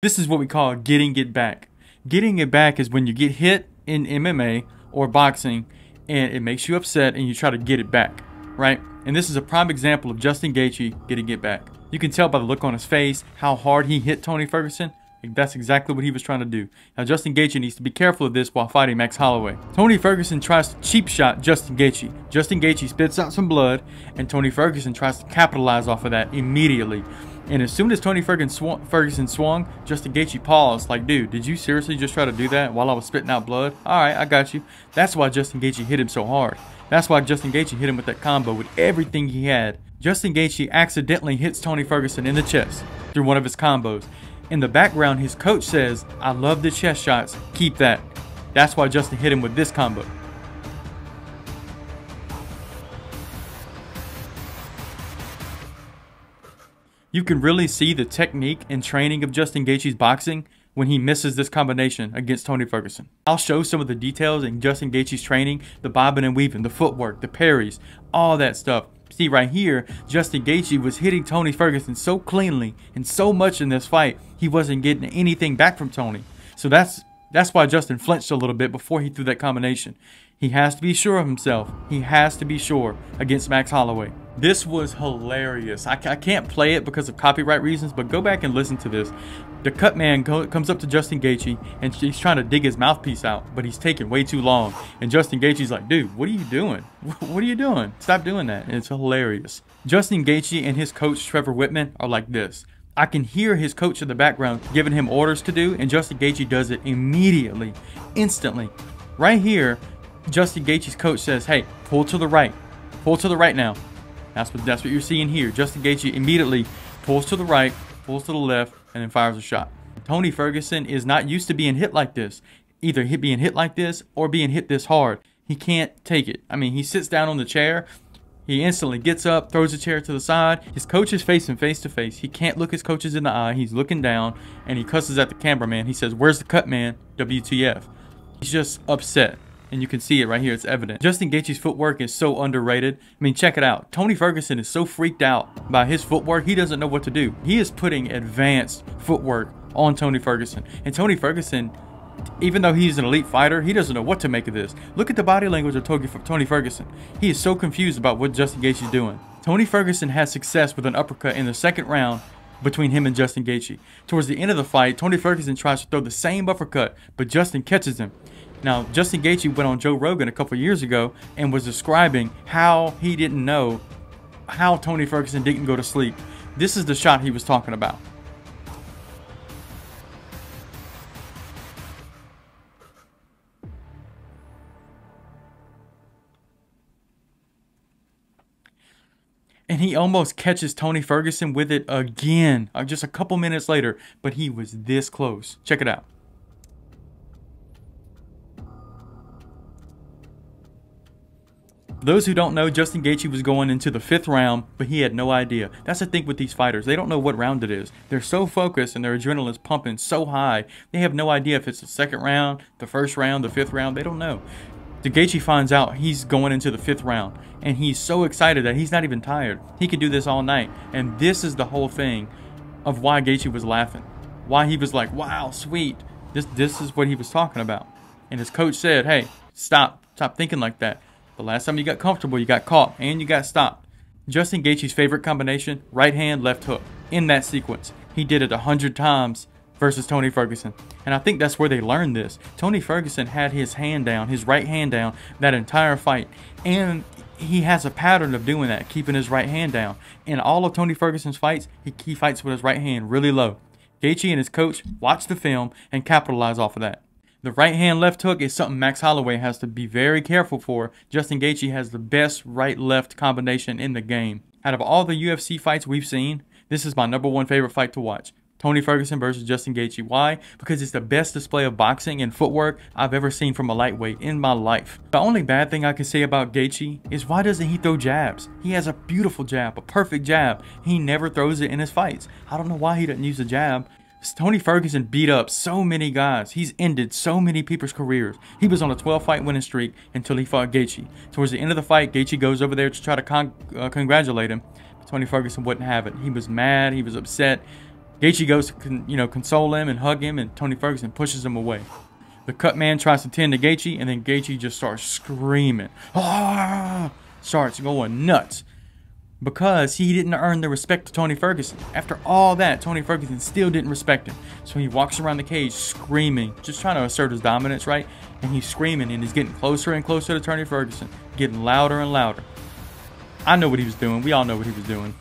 This is what we call getting it back. Getting it back is when you get hit in MMA or boxing and it makes you upset and you try to get it back, right? And this is a prime example of Justin Gaethje getting it back. You can tell by the look on his face how hard he hit Tony Ferguson. That's exactly what he was trying to do. Now Justin Gaethje needs to be careful of this while fighting Max Holloway. Tony Ferguson tries to cheap shot Justin Gaethje. Justin Gaethje spits out some blood, and Tony Ferguson tries to capitalize off of that immediately. And as soon as Tony Ferguson swung, Justin Gaethje paused, like, dude, did you seriously just try to do that while I was spitting out blood? All right, I got you. That's why Justin Gaethje hit him so hard. That's why Justin Gaethje hit him with that combo with everything he had. Justin Gaethje accidentally hits Tony Ferguson in the chest through one of his combos. In the background, his coach says, I love the chest shots, keep that. That's why Justin hit him with this combo. You can really see the technique and training of Justin Gaethje's boxing when he misses this combination against Tony Ferguson. I'll show some of the details in Justin Gaethje's training, the bobbing and weaving, the footwork, the parries, all that stuff. See right here, Justin Gaethje was hitting Tony Ferguson so cleanly and so much in this fight, he wasn't getting anything back from Tony. So that's that's why Justin flinched a little bit before he threw that combination. He has to be sure of himself. He has to be sure against Max Holloway. This was hilarious. I, I can't play it because of copyright reasons, but go back and listen to this. The cut man go, comes up to Justin Gaethje and he's trying to dig his mouthpiece out, but he's taking way too long. And Justin Gaethje's like, dude, what are you doing? What are you doing? Stop doing that. And it's hilarious. Justin Gaethje and his coach, Trevor Wittman, are like this. I can hear his coach in the background giving him orders to do, and Justin Gaethje does it immediately, instantly. Right here, Justin Gaethje's coach says, hey, pull to the right. Pull to the right now. That's what that's what you're seeing here. Justin Gaethje immediately pulls to the right, pulls to the left, and then fires a shot. Tony Ferguson is not used to being hit like this. Either hit, being hit like this or being hit this hard. He can't take it. I mean, he sits down on the chair. He instantly gets up, throws a chair to the side. His coach is facing face to face. He can't look his coaches in the eye. He's looking down and he cusses at the cameraman. He says, Where's the cut man? WTF. He's just upset and you can see it right here. It's evident. Justin Gaethje's footwork is so underrated. I mean, check it out. Tony Ferguson is so freaked out by his footwork, he doesn't know what to do. He is putting advanced footwork on Tony Ferguson. And Tony Ferguson, even though he's an elite fighter, he doesn't know what to make of this. Look at the body language of Tony Ferguson. He is so confused about what Justin Gaethje is doing. Tony Ferguson has success with an uppercut in the second round between him and Justin Gaethje. Towards the end of the fight, Tony Ferguson tries to throw the same uppercut, but Justin catches him. Now, Justin Gaethje went on Joe Rogan a couple years ago and was describing how he didn't know how Tony Ferguson didn't go to sleep. This is the shot he was talking about. And he almost catches Tony Ferguson with it again uh, just a couple minutes later, but he was this close. Check it out. those who don't know, Justin Gaethje was going into the fifth round, but he had no idea. That's the thing with these fighters. They don't know what round it is. They're so focused and their adrenaline's pumping so high. They have no idea if it's the second round, the first round, the fifth round. They don't know. The finds out he's going into the fifth round, and he's so excited that he's not even tired. He could do this all night. And this is the whole thing of why Gaethje was laughing. Why he was like, wow, sweet. This, this is what he was talking about. And his coach said, hey, stop. Stop thinking like that. The last time you got comfortable, you got caught and you got stopped. Justin Gaethje's favorite combination, right hand, left hook. In that sequence, he did it a hundred times versus Tony Ferguson. And I think that's where they learned this. Tony Ferguson had his hand down, his right hand down, that entire fight. And he has a pattern of doing that, keeping his right hand down. In all of Tony Ferguson's fights, he, he fights with his right hand really low. Gaethje and his coach watch the film and capitalize off of that. The right hand left hook is something Max Holloway has to be very careful for. Justin Gaethje has the best right left combination in the game. Out of all the UFC fights we've seen, this is my number one favorite fight to watch. Tony Ferguson versus Justin Gaethje. Why? Because it's the best display of boxing and footwork I've ever seen from a lightweight in my life. The only bad thing I can say about Gaethje is why doesn't he throw jabs? He has a beautiful jab, a perfect jab. He never throws it in his fights. I don't know why he doesn't use a jab. Tony Ferguson beat up so many guys. He's ended so many people's careers. He was on a 12 fight winning streak until he fought Gaethje. Towards the end of the fight, Gaethje goes over there to try to con uh, congratulate him. Tony Ferguson wouldn't have it. He was mad. He was upset. Gaethje goes to con, you know console him and hug him, and Tony Ferguson pushes him away. The cut man tries to tend to Gaethje, and then Gaethje just starts screaming, ah! starts going nuts because he didn't earn the respect of Tony Ferguson. After all that, Tony Ferguson still didn't respect him. So he walks around the cage screaming, just trying to assert his dominance, right? And he's screaming and he's getting closer and closer to Tony Ferguson, getting louder and louder. I know what he was doing. We all know what he was doing.